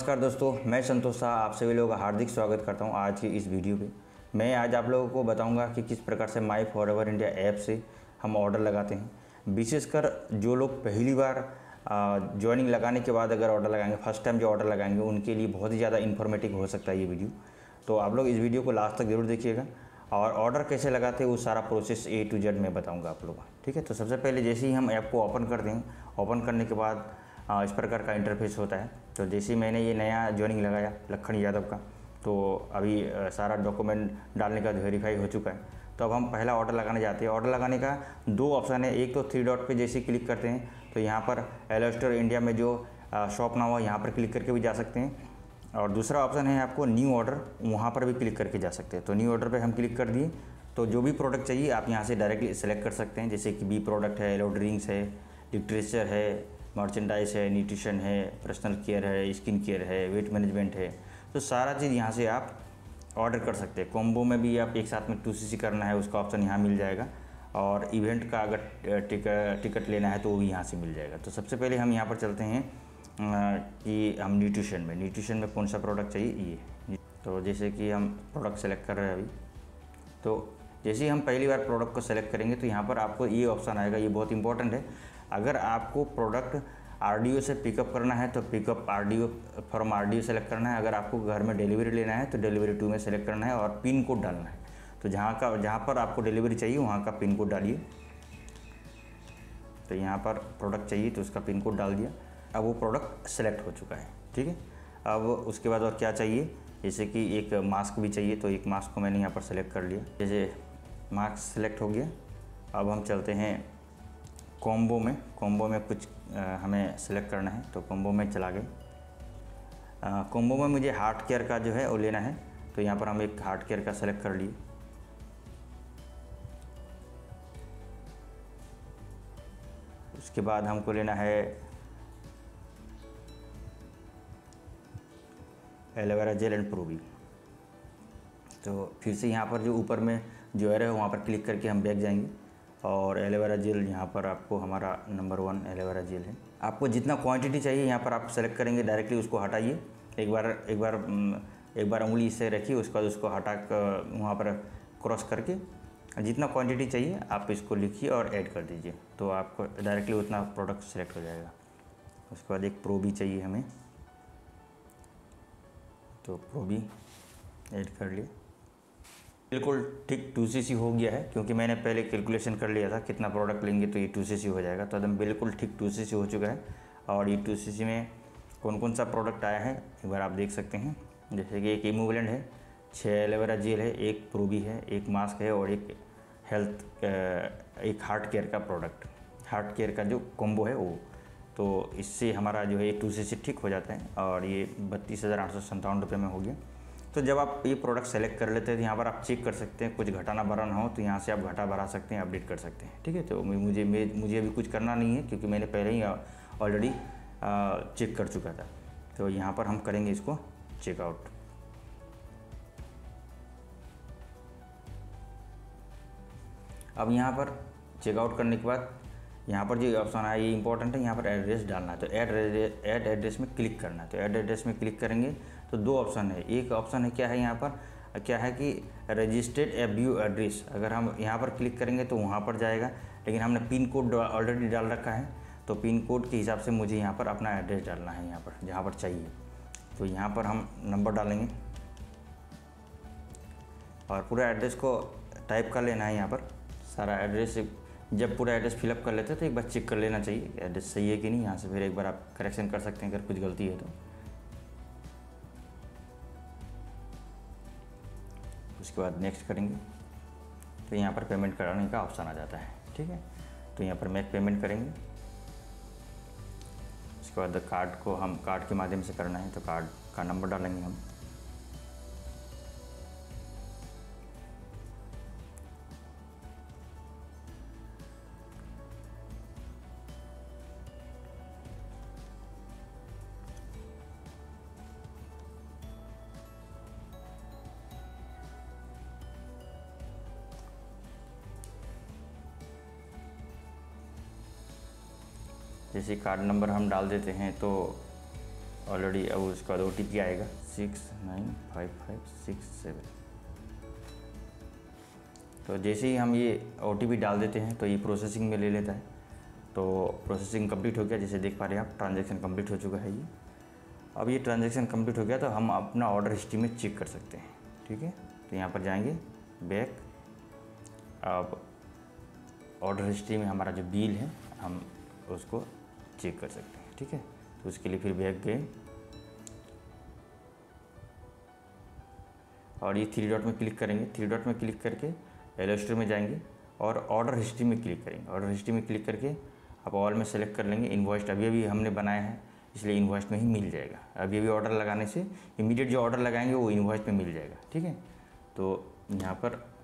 नमस्कार दोस्तों, मैं संतोष शाह, आप सभी लोगों का हार्दिक स्वागत करता हूँ आज की इस वीडियो पे। मैं आज आप लोगों को बताऊँगा कि किस प्रकार से my forever India app से हम ऑर्डर लगाते हैं। विशेषकर जो लोग पहली बार ज्वाइनिंग लगाने के बाद अगर ऑर्डर लगाएँगे फ़र्स्ट टाइम जो ऑर्डर लगाएँगे, उनके लिए बहुत ही ज़्यादा इन्फॉर्मेटिव हो सकता है ये वीडियो। तो आप लोग इस वीडियो को लास्ट तक ज़रूर देखिएगा और ऑर्डर कैसे लगाते हैं, वो सारा प्रोसेस ए टू जेड मैं बताऊँगा आप लोगों को। ठीक है तो सबसे पहले जैसे ही हम ऐप को ओपन करते हैं ओपन करने के बाद इस प्रकार का इंटरफेस होता है। तो जैसे मैंने ये नया ज्वाइनिंग लगाया, लखन यादव का तो अभी सारा डॉक्यूमेंट डालने का वेरीफाई हो चुका है। तो अब हम पहला ऑर्डर लगाने जाते हैं। ऑर्डर लगाने का दो ऑप्शन है। एक तो थ्री डॉट पे जैसे क्लिक करते हैं तो यहाँ पर एलोस्टर इंडिया में जो शॉप नाम है, यहाँ पर क्लिक करके भी जा सकते हैं। और दूसरा ऑप्शन है आपको न्यू ऑर्डर वहाँ पर भी क्लिक करके जा सकते हैं। तो न्यू ऑर्डर पर हम क्लिक कर दिए। तो जो भी प्रोडक्ट चाहिए, आप यहाँ से डायरेक्टली सेलेक्ट कर सकते हैं। जैसे कि बी प्रोडक्ट है एलो ड्रिंक्स है लिटरेचर है मर्चेंडाइज है न्यूट्रिशन है पर्सनल केयर है स्किन केयर है वेट मैनेजमेंट है तो सारा चीज़ यहाँ से आप ऑर्डर कर सकते हैं। कॉम्बो में भी आप एक साथ में टू सी करना है, उसका ऑप्शन यहाँ मिल जाएगा। और इवेंट का अगर टिकट टिकट लेना है तो वो भी यहाँ से मिल जाएगा। तो सबसे पहले हम यहाँ पर चलते हैं कि हम न्यूट्रिशन में न्यूट्रिशन में कौन सा प्रोडक्ट चाहिए? ये। तो जैसे कि हम प्रोडक्ट सेलेक्ट कर रहे हैं अभी। तो जैसे ही हम पहली बार प्रोडक्ट को सेलेक्ट करेंगे तो यहाँ पर आपको ये ऑप्शन आएगा, ये बहुत इंपॉर्टेंट है। अगर आपको प्रोडक्ट आरडीओ से पिकअप करना है तो pickup R D from R D select करना है। अगर आपको घर में डिलीवरी लेना है तो डिलीवरी टू में सेलेक्ट करना है और पिन कोड डालना है। तो जहाँ का, जहाँ पर आपको डिलीवरी चाहिए, वहाँ का पिन कोड डालिए। तो यहाँ पर प्रोडक्ट चाहिए तो उसका पिन कोड डाल दिया। अब वो प्रोडक्ट सेलेक्ट हो चुका है, ठीक है? अब उसके बाद और क्या चाहिए? जैसे कि एक मास्क भी चाहिए तो एक मास्क को मैंने यहाँ पर सेलेक्ट कर लिया। जैसे मास्क सेलेक्ट हो गया। अब हम चलते हैं कॉम्बो में कॉम्बो में कुछ आ, हमें सेलेक्ट करना है तो कॉम्बो में चला गए। कॉम्बो में मुझे हार्ट केयर का जो है वो लेना है तो यहाँ पर हम एक हार्ट केयर का सेलेक्ट कर लिए। उसके बाद हमको लेना है एलोवेरा जेल एंड प्रोबी। तो फिर से यहाँ पर जो ऊपर में जो है वहाँ पर क्लिक करके हम बैग जाएँगे। और एलोवेरा जेल यहाँ पर आपको हमारा नंबर वन एलोवेरा जेल है। आपको जितना क्वांटिटी चाहिए यहाँ पर आप सेलेक्ट करेंगे डायरेक्टली उसको हटाइए। एक बार एक बार एक बार उंगली से रखिए, उसके बाद उसको हटा कर वहाँ पर क्रॉस करके जितना क्वांटिटी चाहिए आप इसको लिखिए और ऐड कर दीजिए। तो आपको डायरेक्टली उतना प्रोडक्ट सेलेक्ट हो जाएगा। उसके बाद एक प्रो भी चाहिए हमें। तो प्रो भी ऐड कर लिए। बिल्कुल ठीक टू सी सी हो गया है, क्योंकि मैंने पहले कैलकुलेशन कर लिया था कितना प्रोडक्ट लेंगे तो ये टू सी सी हो जाएगा। तो एकदम बिल्कुल ठीक टू सी सी हो चुका है। और ये टू सी सी में कौन कौन सा प्रोडक्ट आया है, एक बार आप देख सकते हैं। जैसे कि एक इमूवलेंट है छः एलोवेरा जेल है, एक प्रूबी है, एक मास्क है और एक हेल्थ एक हार्ट केयर का प्रोडक्ट हार्ट केयर का जो कॉम्बो है वो। तो इससे हमारा जो है टू सी सी ठीक हो जाता है और ये बत्तीस हज़ार आठ सौ रुपये में हो गया। तो जब आप ये प्रोडक्ट सेलेक्ट कर लेते हैं तो यहाँ पर आप चेक कर सकते हैं, कुछ घटाना बढ़ाना हो तो यहाँ से आप घटा भरा सकते हैं अपडेट कर सकते हैं। ठीक है? तो मुझे मुझे अभी कुछ करना नहीं है, क्योंकि मैंने पहले ही ऑलरेडी चेक कर चुका था। तो यहाँ पर हम करेंगे इसको चेकआउट अब यहाँ पर चेकआउट करने के बाद यहाँ पर जो ऑप्शन आया, ये इंपॉर्टेंट है, यहाँ पर एड्रेस डालना है। तो ऐड ऐड एड्रेस में क्लिक करना है। तो ऐड एड्रेस में क्लिक करेंगे तो दो ऑप्शन है। एक ऑप्शन है, क्या है यहाँ पर? क्या है कि रजिस्टर्ड एफ़ एड्रेस अगर हम यहाँ पर क्लिक करेंगे तो वहाँ पर जाएगा, लेकिन हमने पिन कोड ऑलरेडी डाल रखा है। तो पिन कोड के हिसाब से मुझे यहाँ पर अपना एड्रेस डालना है यहाँ पर, जहाँ पर चाहिए। तो यहाँ पर हम नंबर डालेंगे। और पूरा एड्रेस को टाइप कर लेना है यहाँ पर। सारा एड्रेस जब पूरा एड्रेस फिलअप कर लेते हैं तो एक बार चेक कर लेना चाहिए एड्रेस सही है कि नहीं, यहाँ से फिर एक बार आप करेक्शन कर सकते हैं अगर कुछ गलती है तो। उसके बाद नेक्स्ट करेंगे। तो यहाँ पर पेमेंट कराने का ऑप्शन आ जाता है, ठीक है? तो यहाँ पर मेक पेमेंट करेंगे। उसके बाद कार्ड को हम कार्ड के माध्यम से करना है तो कार्ड का नंबर डालेंगे हम। जैसे कार्ड नंबर हम डाल देते हैं तो ऑलरेडी अब उसका ओ टी पी आएगा। Six nine five five six seven तो जैसे ही हम ये ओ टी पी डाल देते हैं तो ये प्रोसेसिंग में ले लेता है। तो प्रोसेसिंग कंप्लीट हो गया, जैसे देख पा रहे हैं आप ट्रांजेक्शन कंप्लीट हो चुका है ये। अब ये ट्रांजेक्शन कंप्लीट हो गया तो हम अपना ऑर्डर हिस्ट्री में चेक कर सकते हैं, ठीक है? तो यहाँ पर जाएँगे बैक अब ऑर्डर हिस्ट्री में हमारा जो बिल है, हम उसको चेक कर सकते हैं, ठीक है? तो उसके लिए फिर बैक गए। और ये थ्री डॉट में क्लिक करेंगे। थ्री डॉट में क्लिक करके एलोस्टर में जाएँगे और ऑर्डर हिस्ट्री में क्लिक करेंगे। ऑर्डर हिस्ट्री में क्लिक करके आप ऑल में सेलेक्ट कर लेंगे। इन्वॉइस अभी अभी हमने बनाया है, इसलिए इन्वॉइस में ही मिल जाएगा। अभी अभी ऑर्डर लगाने से इमीडिएट जो ऑर्डर लगाएँगे वो इन्वॉइस में मिल जाएगा, ठीक है? तो यहाँ पर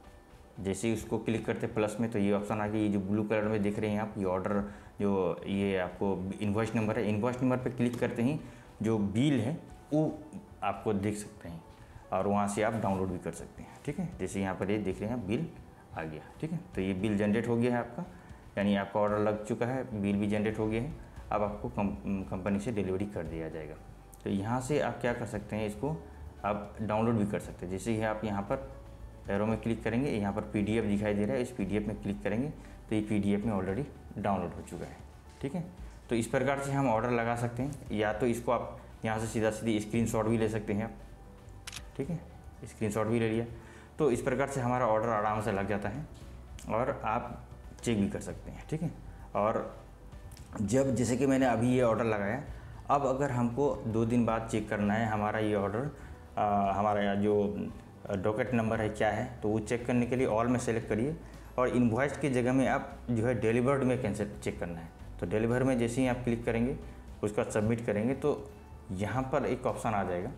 जैसे ही उसको क्लिक करते प्लस में तो ये ऑप्शन आ गया। ये जो ब्लू कलर में देख रहे हैं आप, ये ऑर्डर जो ये आपको इन्वॉइस नंबर है इन्वॉइस नंबर पर क्लिक करते ही जो बिल है, वो आपको देख सकते हैं और वहाँ से आप डाउनलोड भी कर सकते हैं, ठीक है? जैसे यहाँ पर ये देख रहे हैं बिल आ गया, ठीक है? तो ये बिल जनरेट हो गया है आपका, यानी आपका ऑर्डर लग चुका है बिल भी जनरेट हो गया है, अब आपको कंपनी से डिलीवरी कर दिया जाएगा। तो यहाँ से आप क्या कर सकते हैं, इसको आप डाउनलोड भी कर सकते हैं। जैसे ही आप यहाँ पर एरो में क्लिक करेंगे, यहाँ पर पीडीएफ दिखाई दे रहा है, इस पीडीएफ में क्लिक करेंगे तो ये पीडीएफ में ऑलरेडी डाउनलोड हो चुका है, ठीक है? तो इस प्रकार से हम ऑर्डर लगा सकते हैं, या तो इसको आप यहाँ से सीधा सीधी स्क्रीन भी ले सकते हैं आप, ठीक है? स्क्रीन भी ले लिया। तो इस प्रकार से हमारा ऑर्डर आराम से लग जाता है, और आप चेक भी कर सकते हैं, ठीक है? और जब, जैसे कि मैंने अभी ये ऑर्डर लगाया, अब अगर हमको दो दिन बाद चेक करना है हमारा ये ऑर्डर हमारा जो डॉकेट नंबर है क्या है तो वो चेक करने के लिए ऑल में सेलेक्ट करिए। और इन्वॉइस की जगह में आप जो है डिलीवर्ड में कैंसिल चेक करना है। तो डिलीवर में जैसे ही आप क्लिक करेंगे, उसका सबमिट करेंगे तो यहाँ पर एक ऑप्शन आ जाएगा।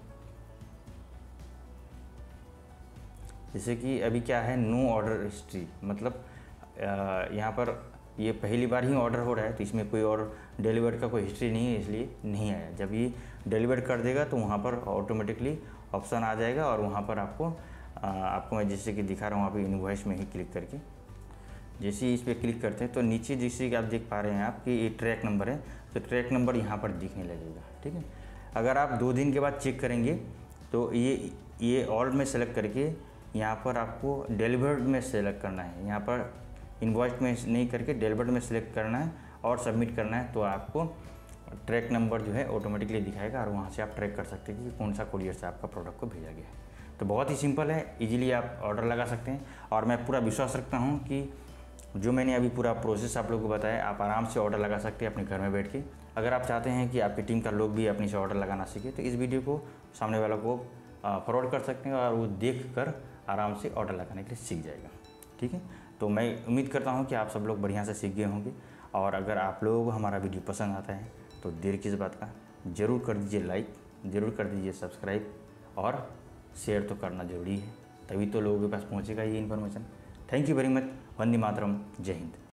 जैसे कि अभी क्या है नो ऑर्डर हिस्ट्री मतलब यहाँ पर ये पहली बार ही ऑर्डर हो रहा है तो इसमें कोई और डिलीवर का कोई हिस्ट्री नहीं है, इसलिए नहीं आया। जब ये डिलीवर कर देगा तो वहाँ पर ऑटोमेटिकली ऑप्शन आ जाएगा और वहाँ पर आपको आपको मैं जैसे कि दिखा रहा हूँ पर इन्वॉइस में ही क्लिक करके। जैसे ही इस पर क्लिक करते हैं तो नीचे जैसे कि आप देख पा रहे हैं आप कि ये ट्रैक नंबर है तो ट्रैक नंबर यहाँ पर दिखने लगेगा, ठीक है? अगर आप दो दिन के बाद चेक करेंगे तो ये ये ऑल में सेलेक्ट करके यहाँ पर आपको डिलीवर्ड में सेलेक्ट करना है। यहाँ पर इन्वॉइस में नहीं करके डिलीवर्ड में सेलेक्ट करना है और सबमिट करना है तो आपको ट्रैक नंबर जो है ऑटोमेटिकली दिखाएगा और वहाँ से आप ट्रैक कर सकते हैं कि कौन सा कुरियर से आपका प्रोडक्ट को भेजा गया तो बहुत ही सिंपल है इजीली आप ऑर्डर लगा सकते हैं और मैं पूरा विश्वास रखता हूँ कि जो मैंने अभी पूरा प्रोसेस आप लोगों को बताया, आप आराम से ऑर्डर लगा सकते हैं अपने घर में बैठ के। अगर आप चाहते हैं कि आपकी टीम का लोग भी अपनी से ऑर्डर लगाना सीखे तो इस वीडियो को सामने वालों को फॉरवर्ड कर सकते हैं और वो देख कर आराम से ऑर्डर लगाने के लिए सीख जाएगा। ठीक है? तो मैं उम्मीद करता हूँ कि आप सब लोग बढ़िया से सीख गए होंगे। और अगर आप लोगों को हमारा वीडियो पसंद आता है तो देर किस बात का? ज़रूर कर दीजिए लाइक ज़रूर कर दीजिए सब्सक्राइब और शेयर तो करना ज़रूरी है। तभी तो लोगों के पास पहुँचेगा ये information thank you very much वंदे मातरम जय हिंद।